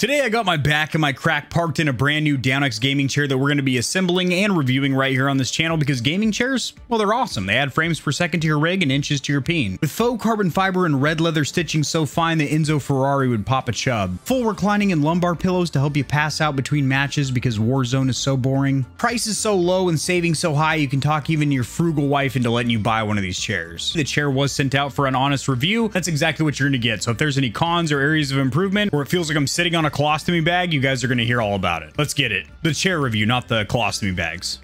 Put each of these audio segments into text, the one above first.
Today I got my back and my crack parked in a brand new Dowinx gaming chair that we're going to be assembling and reviewing right here on this channel because gaming chairs, well they're awesome. They add frames per second to your rig and inches to your peen. With faux carbon fiber and red leather stitching so fine that Enzo Ferrari would pop a chub. Full reclining and lumbar pillows to help you pass out between matches because Warzone is so boring. Price is so low and saving so high you can talk even your frugal wife into letting you buy one of these chairs. The chair was sent out for an honest review. That's exactly what you're going to get. So if there's any cons or areas of improvement or it feels like I'm sitting on a colostomy bag, you guys are going to hear all about it. Let's get it. The chair review, not the colostomy bags.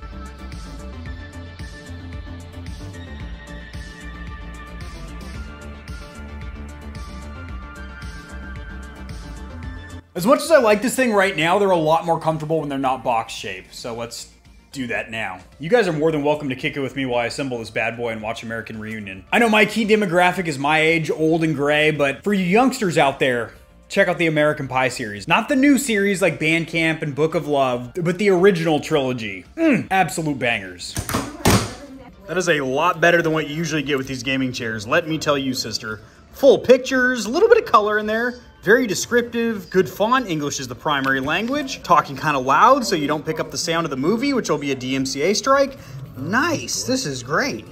As much as I like this thing right now, they're a lot more comfortable when they're not box shape. So let's do that now. You guys are more than welcome to kick it with me while I assemble this bad boy and watch American Reunion. I know my key demographic is my age, old and gray, but for you youngsters out there, check out the American Pie series. Not the new series like Bandcamp and Book of Love, but the original trilogy. Mm, absolute bangers. That is a lot better than what you usually get with these gaming chairs. Let me tell you, sister. Full pictures, a little bit of color in there, very descriptive, good font. English is the primary language. Talking kind of loud so you don't pick up the sound of the movie, which will be a DMCA strike. Nice, this is great.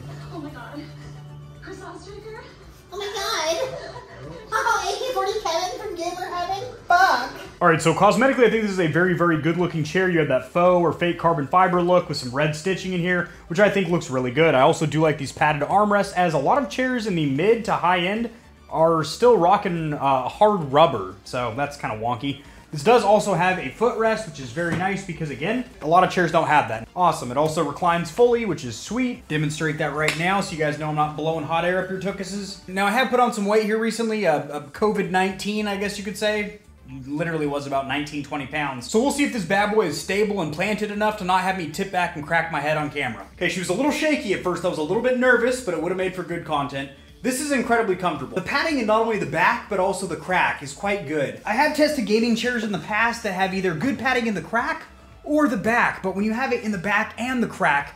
Fuck. All right, so cosmetically, I think this is a very, very good looking chair. You have that faux or fake carbon fiber look with some red stitching in here, which I think looks really good. I also do like these padded armrests, as a lot of chairs in the mid to high end are still rocking uh, hard rubber, so that's kind of wonky. This does also have a footrest, which is very nice because again, a lot of chairs don't have that. Awesome. It also reclines fully, which is sweet. Demonstrate that right now so you guys know I'm not blowing hot air up your tuchuses. Now I have put on some weight here recently, uh, uh, COVID-19, I guess you could say. Literally was about 19, 20 pounds. So we'll see if this bad boy is stable and planted enough to not have me tip back and crack my head on camera. Okay, she was a little shaky at first. I was a little bit nervous, but it would have made for good content. This is incredibly comfortable. The padding in not only the back, but also the crack is quite good. I have tested gaming chairs in the past that have either good padding in the crack or the back, but when you have it in the back and the crack,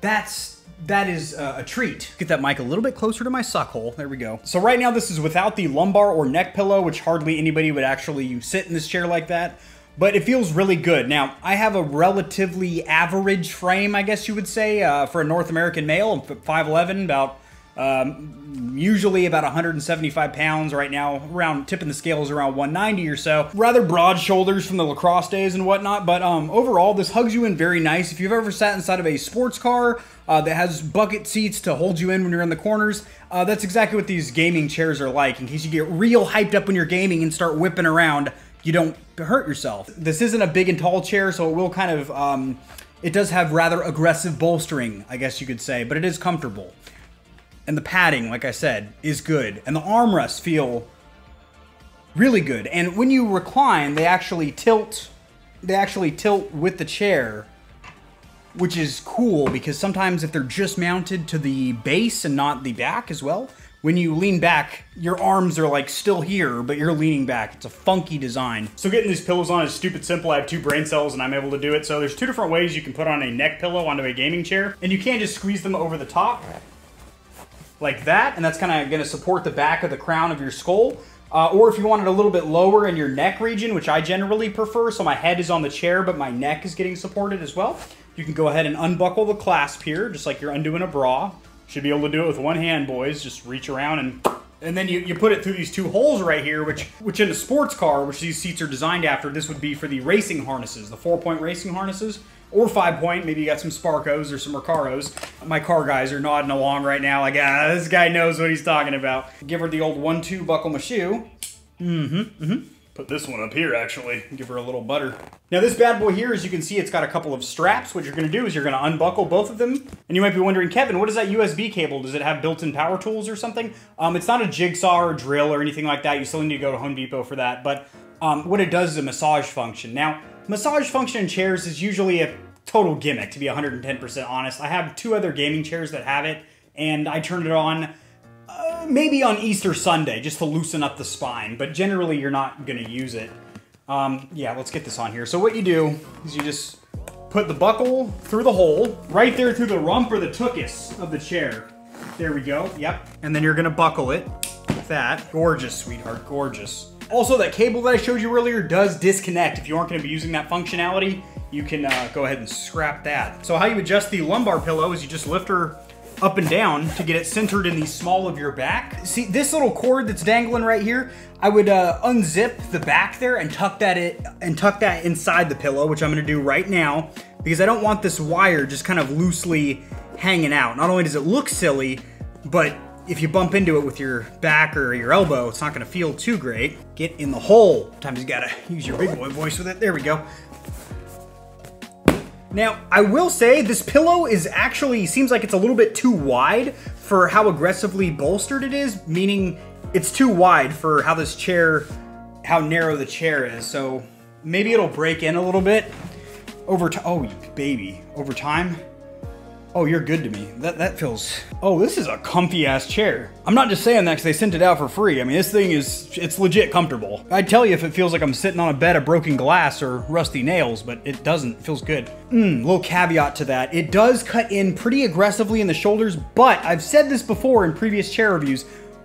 that's that is uh, a treat. Get that mic a little bit closer to my suck hole. There we go. So right now this is without the lumbar or neck pillow, which hardly anybody would actually sit in this chair like that. But it feels really good. Now, I have a relatively average frame, I guess you would say, uh, for a North American male. I'm 5'11", about um, usually about 175 pounds right now, around tipping the scales around 190 or so. Rather broad shoulders from the lacrosse days and whatnot, but um, overall, this hugs you in very nice. If you've ever sat inside of a sports car uh, that has bucket seats to hold you in when you're in the corners, uh, that's exactly what these gaming chairs are like. In case you get real hyped up when you're gaming and start whipping around, you don't hurt yourself. This isn't a big and tall chair, so it will kind of, um, it does have rather aggressive bolstering, I guess you could say, but it is comfortable and the padding, like I said, is good. And the armrests feel really good. And when you recline, they actually tilt they actually tilt with the chair, which is cool because sometimes if they're just mounted to the base and not the back as well, when you lean back, your arms are like still here, but you're leaning back. It's a funky design. So getting these pillows on is stupid simple. I have two brain cells and I'm able to do it. So there's two different ways you can put on a neck pillow onto a gaming chair. And you can't just squeeze them over the top like that, and that's kind of going to support the back of the crown of your skull. Uh, or if you want it a little bit lower in your neck region, which I generally prefer, so my head is on the chair, but my neck is getting supported as well, you can go ahead and unbuckle the clasp here, just like you're undoing a bra. Should be able to do it with one hand, boys. Just reach around and and then you, you put it through these two holes right here, which which in a sports car, which these seats are designed after, this would be for the racing harnesses, the four-point racing harnesses or five point. Maybe you got some Sparcos or some Recaros. My car guys are nodding along right now, like, ah, this guy knows what he's talking about. Give her the old one-two buckle my shoe. Mm-hmm, mm-hmm. Put this one up here, actually. Give her a little butter. Now, this bad boy here, as you can see, it's got a couple of straps. What you're going to do is you're going to unbuckle both of them. And you might be wondering, Kevin, what is that USB cable? Does it have built-in power tools or something? Um, it's not a jigsaw or a drill or anything like that. You still need to go to Home Depot for that. But um, what it does is a massage function. Now, massage function in chairs is usually a total gimmick, to be 110% honest. I have two other gaming chairs that have it, and I turn it on uh, maybe on Easter Sunday just to loosen up the spine, but generally you're not going to use it. Um, yeah, let's get this on here. So what you do is you just put the buckle through the hole, right there through the rump or the tuchus of the chair. There we go, yep. And then you're gonna buckle it, like that. Gorgeous, sweetheart, gorgeous. Also, that cable that I showed you earlier does disconnect. If you aren't gonna be using that functionality, you can uh, go ahead and scrap that. So how you adjust the lumbar pillow is you just lift her up and down to get it centered in the small of your back. See, this little cord that's dangling right here, I would uh, unzip the back there and tuck that it and tuck that inside the pillow, which I'm gonna do right now, because I don't want this wire just kind of loosely hanging out. Not only does it look silly, but if you bump into it with your back or your elbow, it's not gonna feel too great. Get in the hole. Sometimes you gotta use your big boy voice with it. There we go. Now, I will say this pillow is actually, seems like it's a little bit too wide for how aggressively bolstered it is, meaning it's too wide for how this chair, how narrow the chair is. So maybe it'll break in a little bit over time. Oh, baby, over time. Oh, you're good to me. That that feels. Oh, this is a comfy ass chair. I'm not just saying that because they sent it out for free. I mean, this thing is it's legit comfortable. I'd tell you if it feels like I'm sitting on a bed of broken glass or rusty nails, but it doesn't. It feels good. Mm, little caveat to that. It does cut in pretty aggressively in the shoulders, but I've said this before in previous chair reviews.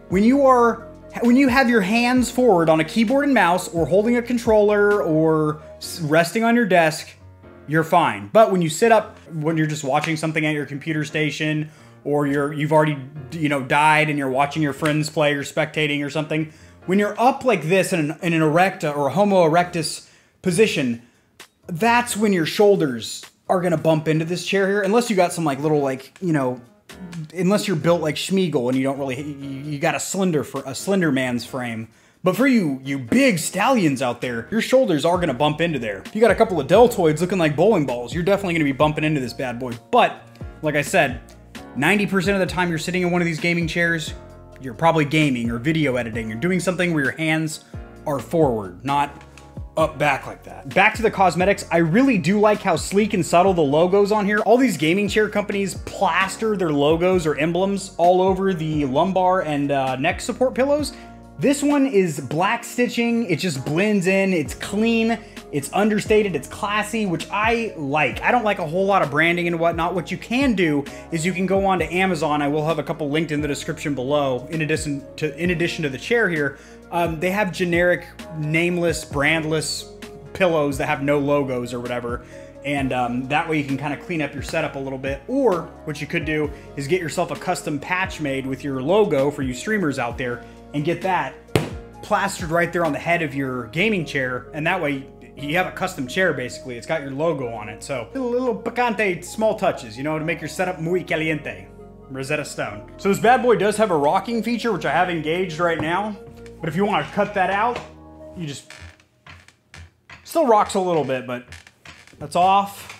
When you are when you have your hands forward on a keyboard and mouse or holding a controller or resting on your desk, you're fine. But when you sit up, when you're just watching something at your computer station, or you're you've already you know died and you're watching your friends play or spectating or something, when you're up like this in an, in an erecta or Homo erectus position, that's when your shoulders are gonna bump into this chair here, unless you got some like little like you know unless you're built like Smeagol and you don't really you, you got a slender for a slender man's frame. But for you, you big stallions out there, your shoulders are gonna bump into there. If you got a couple of deltoids looking like bowling balls, you're definitely gonna be bumping into this bad boy. But, like I said, 90% of the time you're sitting in one of these gaming chairs, you're probably gaming or video editing. You're doing something where your hands are forward, not up back like that. Back to the cosmetics, I really do like how sleek and subtle the logos on here. All these gaming chair companies plaster their logos or emblems all over the lumbar and uh, neck support pillows. This one is black stitching. It just blends in. It's clean. It's understated. It's classy, which I like. I don't like a whole lot of branding and whatnot. What you can do is you can go on to Amazon. I will have a couple linked in the description below. In addition to in addition to the chair here, um, they have generic, nameless, brandless pillows that have no logos or whatever. And um, that way you can kind of clean up your setup a little bit. Or what you could do is get yourself a custom patch made with your logo for you streamers out there and get that plastered right there on the head of your gaming chair, and that way you have a custom chair basically. It's got your logo on it, so little, little picante small touches, you know, to make your setup muy caliente. Rosetta Stone. So this bad boy does have a rocking feature, which I have engaged right now. But if you want to cut that out, you just still rocks a little bit, but that's off.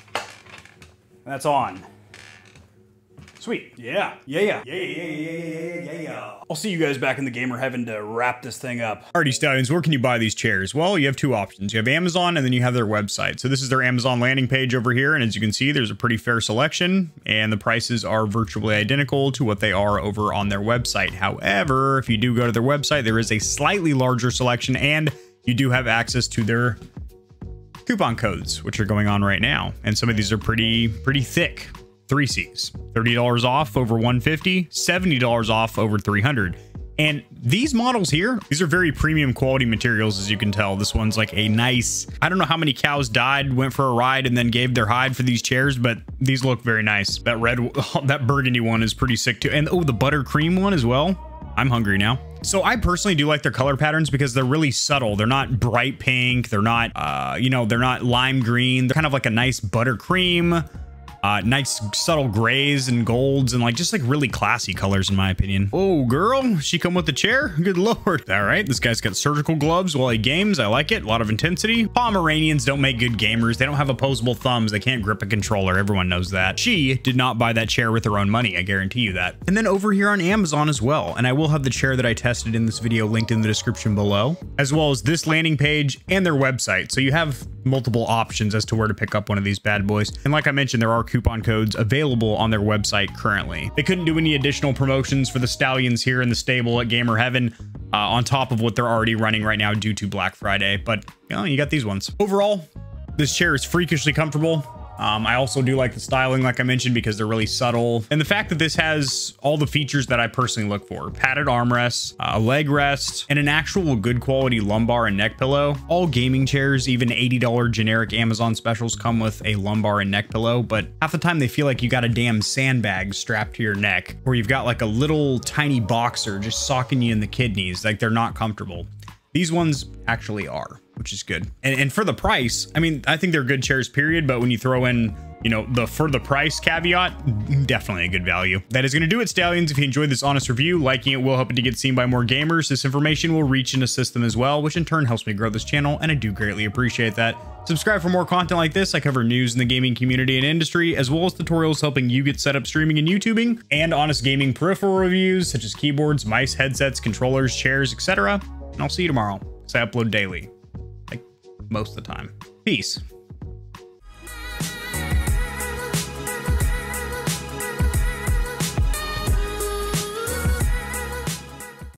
That's on. Sweet. Yeah. Yeah, yeah. Yeah, yeah, yeah, yeah, yeah, yeah. I'll see you guys back in the gamer heaven to wrap this thing up. Alrighty, Stallions, where can you buy these chairs? Well, you have two options. You have Amazon and then you have their website. So this is their Amazon landing page over here. And as you can see, there's a pretty fair selection and the prices are virtually identical to what they are over on their website. However, if you do go to their website, there is a slightly larger selection and you do have access to their coupon codes, which are going on right now. And some of these are pretty, pretty thick three C's. $30 off over 150, $70 off over 300. And these models here, these are very premium quality materials, as you can tell. This one's like a nice, I don't know how many cows died, went for a ride, and then gave their hide for these chairs, but these look very nice. That red, that burgundy one is pretty sick too. And oh, the buttercream one as well. I'm hungry now. So I personally do like their color patterns because they're really subtle. They're not bright pink. They're not, uh, you know, they're not lime green. They're kind of like a nice buttercream uh, nice subtle grays and golds and like just like really classy colors in my opinion. Oh, girl, she come with the chair? Good lord. All right, this guy's got surgical gloves while he games. I like it. A lot of intensity. Pomeranians don't make good gamers. They don't have opposable thumbs. They can't grip a controller. Everyone knows that. She did not buy that chair with her own money. I guarantee you that. And then over here on Amazon as well. And I will have the chair that I tested in this video linked in the description below, as well as this landing page and their website. So you have multiple options as to where to pick up one of these bad boys. And like I mentioned, there are coupon codes available on their website currently. They couldn't do any additional promotions for the Stallions here in the stable at Gamer Heaven uh, on top of what they're already running right now due to Black Friday. But, you know, you got these ones. Overall, this chair is freakishly comfortable. Um, I also do like the styling, like I mentioned, because they're really subtle. And the fact that this has all the features that I personally look for. Padded armrests, a leg rest, and an actual good quality lumbar and neck pillow. All gaming chairs, even $80 generic Amazon specials come with a lumbar and neck pillow, but half the time they feel like you got a damn sandbag strapped to your neck, or you've got like a little tiny boxer just socking you in the kidneys, like they're not comfortable. These ones actually are, which is good. And, and for the price, I mean, I think they're good chairs, period. But when you throw in, you know, the for the price caveat, definitely a good value. That is going to do it, Stallions. If you enjoyed this honest review, liking it will help it to get seen by more gamers. This information will reach and assist them as well, which in turn helps me grow this channel, and I do greatly appreciate that. Subscribe for more content like this. I cover news in the gaming community and industry, as well as tutorials helping you get set up streaming and YouTubing, and honest gaming peripheral reviews, such as keyboards, mice, headsets, controllers, chairs, etc and I'll see you tomorrow because I upload daily, most of the time. Peace.